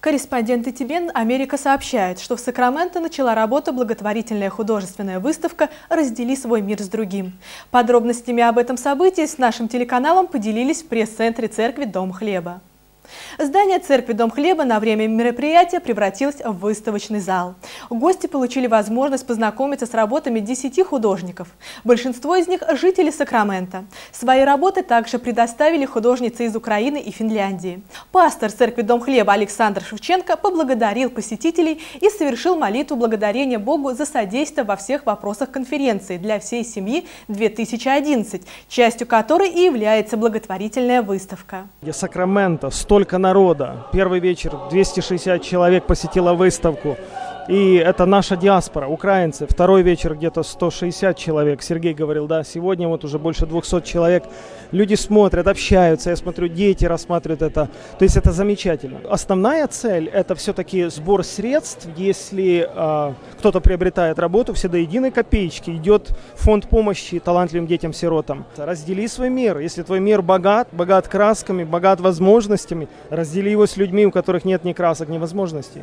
Корреспонденты ТИБЕН Америка сообщает, что в Сакраменто начала работу благотворительная художественная выставка «Раздели свой мир с другим». Подробностями об этом событии с нашим телеканалом поделились в пресс-центре церкви «Дом хлеба». Здание церкви «Дом хлеба» на время мероприятия превратилось в выставочный зал. Гости получили возможность познакомиться с работами 10 художников. Большинство из них – жители Сакрамента. Свои работы также предоставили художницы из Украины и Финляндии. Пастор церкви «Дом хлеба» Александр Шевченко поблагодарил посетителей и совершил молитву благодарения Богу за содействие во всех вопросах конференции для всей семьи 2011, частью которой и является благотворительная выставка. Сакраменто, 100 столько народа. Первый вечер 260 человек посетила выставку. И это наша диаспора, украинцы. Второй вечер где-то 160 человек. Сергей говорил, да, сегодня вот уже больше 200 человек. Люди смотрят, общаются. Я смотрю, дети рассматривают это. То есть это замечательно. Основная цель это все-таки сбор средств. Если э, кто-то приобретает работу, все до единой копеечки идет фонд помощи талантливым детям-сиротам. Раздели свой мир. Если твой мир богат, богат красками, богат возможностями, раздели его с людьми, у которых нет ни красок, ни возможностей.